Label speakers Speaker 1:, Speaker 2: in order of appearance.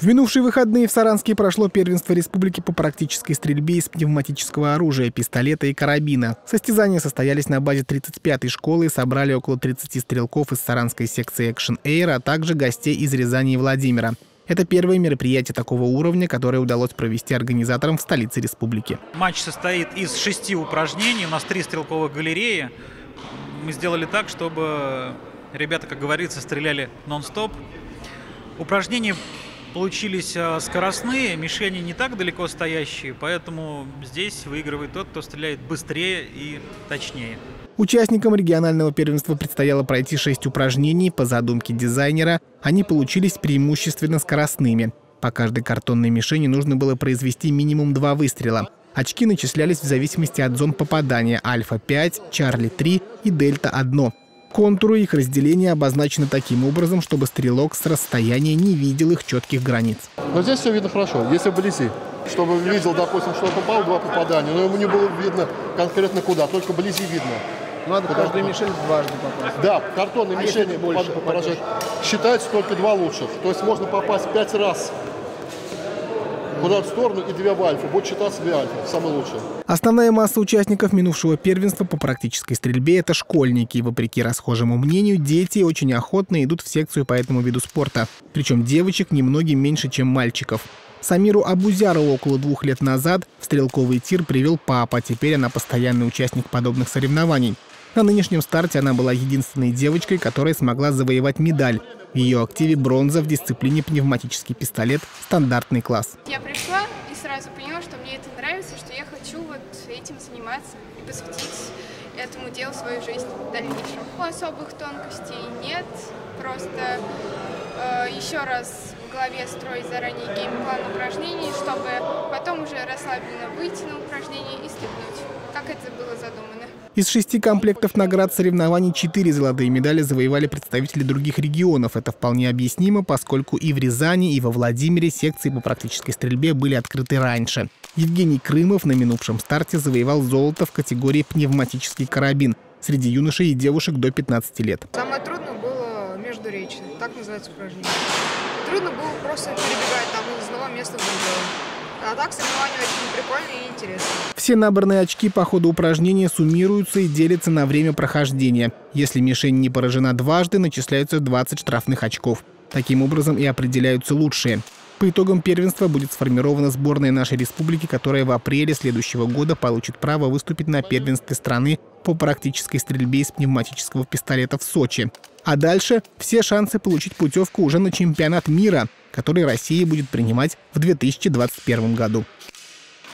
Speaker 1: В минувшие выходные в Саранске прошло первенство республики по практической стрельбе из пневматического оружия, пистолета и карабина. Состязания состоялись на базе 35-й школы и собрали около 30 стрелков из саранской секции Action Air, а также гостей из Рязани и Владимира. Это первое мероприятие такого уровня, которое удалось провести организаторам в столице республики.
Speaker 2: Матч состоит из шести упражнений. У нас три стрелковых галереи. Мы сделали так, чтобы ребята, как говорится, стреляли нон-стоп. Упражнения получились а, скоростные, мишени не так далеко стоящие, поэтому здесь выигрывает тот, кто стреляет быстрее и точнее.
Speaker 1: Участникам регионального первенства предстояло пройти шесть упражнений. По задумке дизайнера они получились преимущественно скоростными. По каждой картонной мишени нужно было произвести минимум два выстрела. Очки начислялись в зависимости от зон попадания «Альфа-5», «Чарли-3» и «Дельта-1». Контуры их разделения обозначены таким образом, чтобы стрелок с расстояния не видел их четких границ.
Speaker 3: Но здесь все видно хорошо, если вблизи. Чтобы видел, допустим, что попал, два попадания, но ему не было видно конкретно куда, только вблизи видно.
Speaker 1: Надо
Speaker 3: Куда?
Speaker 1: каждую мишень дважды попасть.
Speaker 3: Да, картонные
Speaker 1: А
Speaker 3: мишени
Speaker 1: больше
Speaker 3: поражают. Считается только два лучших. То есть можно попасть пять раз куда-то в сторону и две в альфа. Будет считаться две альфа, самые лучшие.
Speaker 1: Основная масса участников минувшего первенства по практической стрельбе – это школьники. Вопреки расхожему мнению, дети очень охотно идут в секцию по этому виду спорта. Причем девочек немногим меньше, чем мальчиков. Самиру Абузярову около двух лет назад в стрелковый тир привел папа. Теперь она постоянный участник подобных соревнований. На нынешнем старте она была единственной девочкой, которая смогла завоевать медаль. В ее активе бронза в дисциплине пневматический пистолет «Стандартный класс».
Speaker 4: Я пришла и сразу поняла, что мне это нравится, что я хочу вот этим заниматься и посвятить этому делу свою жизнь в дальнейшем. Особых тонкостей нет, просто э, еще раз в голове строить заранее геймплан упражнений, чтобы потом уже расслабленно выйти на упражнение и стрельнуть, как это было задумано.
Speaker 1: Из шести комплектов наград соревнований четыре золотые медали завоевали представители других регионов. Это вполне объяснимо, поскольку и в Рязани, и во Владимире секции по практической стрельбе были открыты раньше. Евгений Крымов на минувшем старте завоевал золото в категории пневматический карабин среди юношей и девушек до 15 лет.
Speaker 5: Самое трудное было междуречие, так называется упражнение. Трудно было просто перебегать там из одного места в другое. А так соревнования очень прикольные и интересные.
Speaker 1: Все набранные очки по ходу упражнения суммируются и делятся на время прохождения. Если мишень не поражена дважды, начисляются 20 штрафных очков. Таким образом и определяются лучшие. По итогам первенства будет сформирована сборная нашей республики, которая в апреле следующего года получит право выступить на первенстве страны по практической стрельбе из пневматического пистолета в Сочи. А дальше все шансы получить путевку уже на чемпионат мира, который Россия будет принимать в 2021 году.